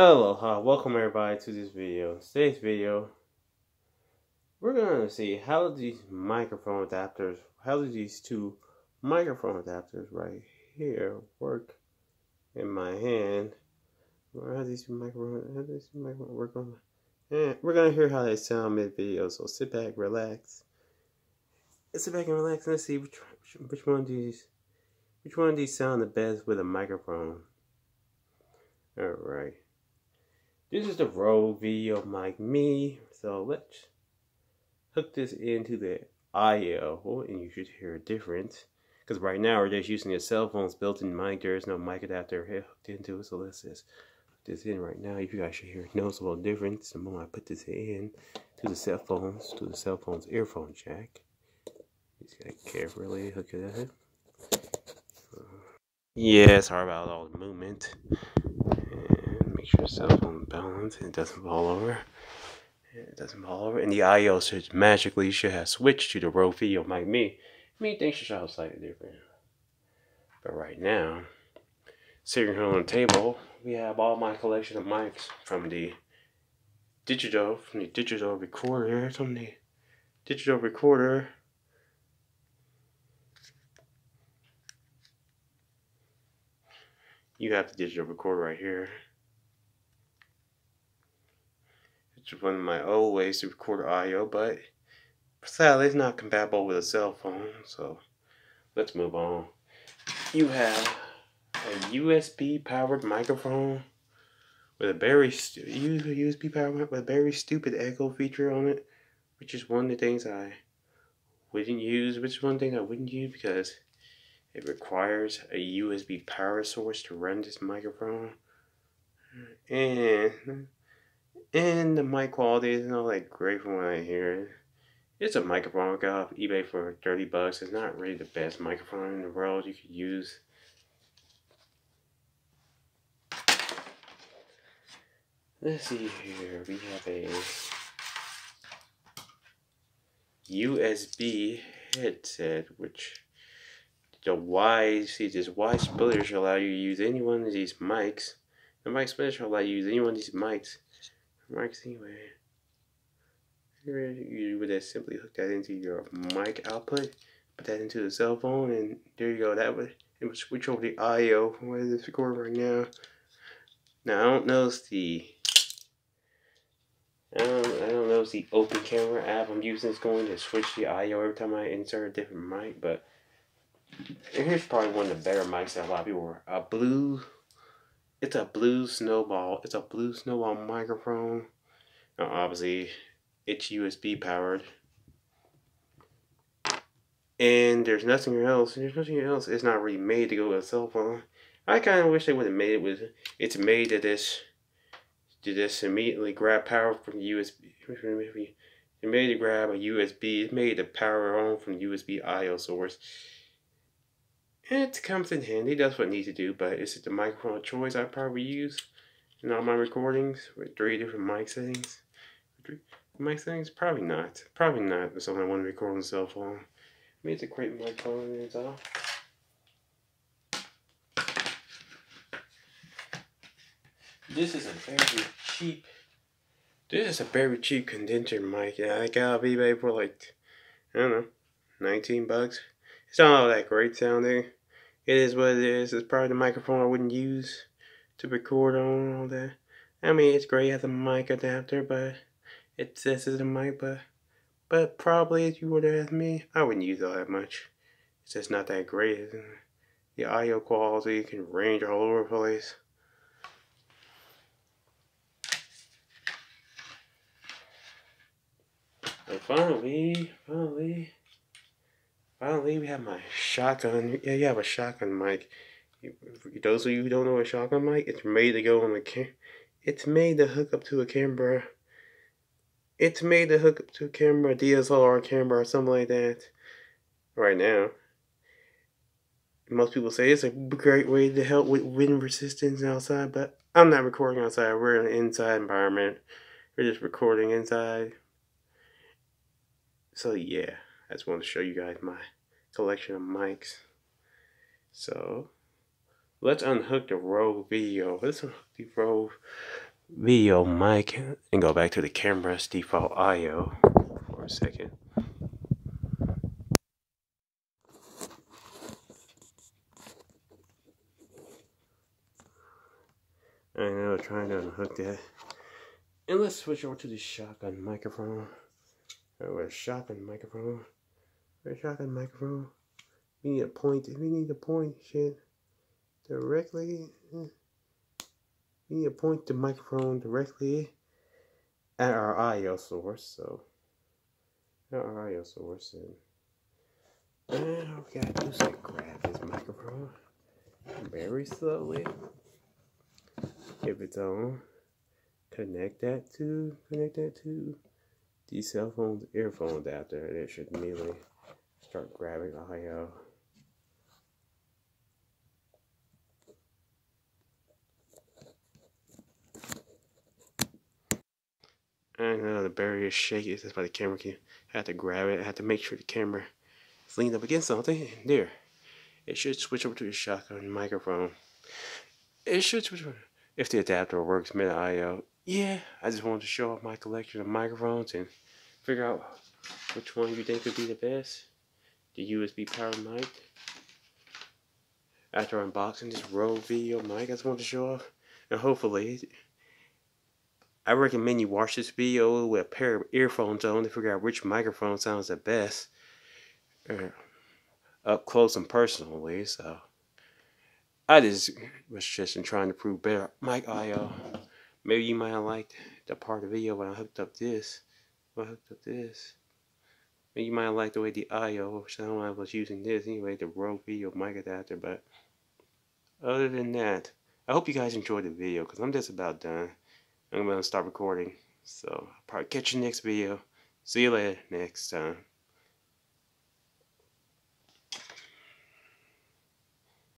Aloha, welcome everybody to this video. Today's video, we're gonna see how these microphone adapters, how do these two microphone adapters right here work in my hand. How these microphone, how these microphone work on my, and we're gonna hear how they sound mid video. So sit back, relax, sit back and relax. And let's see which which one of these, which one of these sound the best with a microphone. All right. This is the Rode Video Mic Me. So let's hook this into the IO and you should hear a difference. Because right now we're just using a cell phone's built-in mic. There is no mic adapter hooked into it. So let's just put this in right now. You guys should hear a noticeable difference the moment I put this in to the cell phones, to the cell phone's earphone jack. Just gotta carefully hook it up. Uh, yeah, sorry about all the movement sure cell phone balance and it doesn't fall over. It doesn't fall over. And the IO should magically should have switched to the Rode Video Mic Me. Me things should sound slightly different. But right now, sitting here on the table, we have all my collection of mics from the digital, from the digital recorder, from the digital recorder. You have the digital recorder right here. It's one of my old ways to record audio, but sadly it's not compatible with a cell phone, so let's move on. You have a USB powered microphone with a very USB powered with a very stupid echo feature on it, which is one of the things I wouldn't use, which is one thing I wouldn't use because it requires a USB power source to run this microphone. And and the mic quality is not like great from what I hear. It's a microphone I got off eBay for 30 bucks. It's not really the best microphone in the world you could use. Let's see here. We have a USB headset, which the Y, see this Y splitter should allow you to use any one of these mics. The mic splitter should allow you to use any one of these mics mics anyway. You would just simply hook that into your mic output, put that into the cell phone, and there you go. That would it would switch over the IO where this recording right now. Now I don't know if the I don't I don't know the open camera app I'm using is going to switch the IO every time I insert a different mic, but here's probably one of the better mics that a lot of people are. A blue it's a blue snowball. It's a blue snowball microphone. Now, obviously, it's USB powered. And there's nothing else. There's nothing else. It's not really made to go with a cell phone. I kind of wish they would have made it with. It's made to this. To this immediately grab power from the USB. It's made to grab a USB. It's made to power on from USB I/O source. It comes in handy, that's what it needs to do, but is it the microphone of choice I probably use in all my recordings with three different mic settings? Three mic settings? Probably not. Probably not for someone I want to record on cell phone. Mean, it's a great microphone and it's. This is a very cheap this is a very cheap condenser mic. Yeah, I got off eBay for like I don't know, 19 bucks. It's not all that great sounding it is what it is. It's probably the microphone I wouldn't use to record on all that. I mean, it's great as a mic adapter, but it says it's a mic, but but probably if you were to ask me, I wouldn't use all that much. It's just not that great. The audio quality can range all over the place. And finally, finally, Finally, we have my shotgun. Yeah, you have a shotgun mic. Those of you who don't know a shotgun mic, it's made to go on the cam. It's made to hook up to a camera. It's made to hook up to a camera, DSLR camera, or something like that. Right now. Most people say it's a great way to help with wind resistance outside, but I'm not recording outside. We're in an inside environment. We're just recording inside. So yeah. I just want to show you guys my collection of mics. So let's unhook the Rode video. Let's unhook the Rode video mic and go back to the camera's default IO for a second. I know, trying to unhook that. And let's switch over to the shotgun microphone. Oh, a shotgun microphone. A shotgun microphone. We need a point. We need a point shit directly. We need to point the microphone directly at our IO source. So, at our IO source. And, we gotta do is like grab this microphone very slowly. If it's on, connect that to, connect that to the cell phone's earphone adapter. and It should immediately start grabbing IO. I know the barrier is shaky. That's why the camera can have to grab it. I have to make sure the camera is leaned up against something. There. It should switch over to the shotgun microphone. It should switch over if the adapter works mid IO. Yeah, I just wanted to show off my collection of microphones and figure out which one you think would be the best. The USB power mic. After unboxing this Rode video mic, I just wanted to show off. And hopefully I recommend you watch this video with a pair of earphones on to figure out which microphone sounds the best. Uh, up close and personally, so I just was just trying to prove better. Mike IO, maybe you might have liked the part of the video when I hooked up this. When I hooked up this. Maybe you might like the way the IO sound I was using this anyway, the Rode video mic adapter, but other than that, I hope you guys enjoyed the video because I'm just about done. I'm going to stop recording. So, I'll probably catch you next video. See you later next time.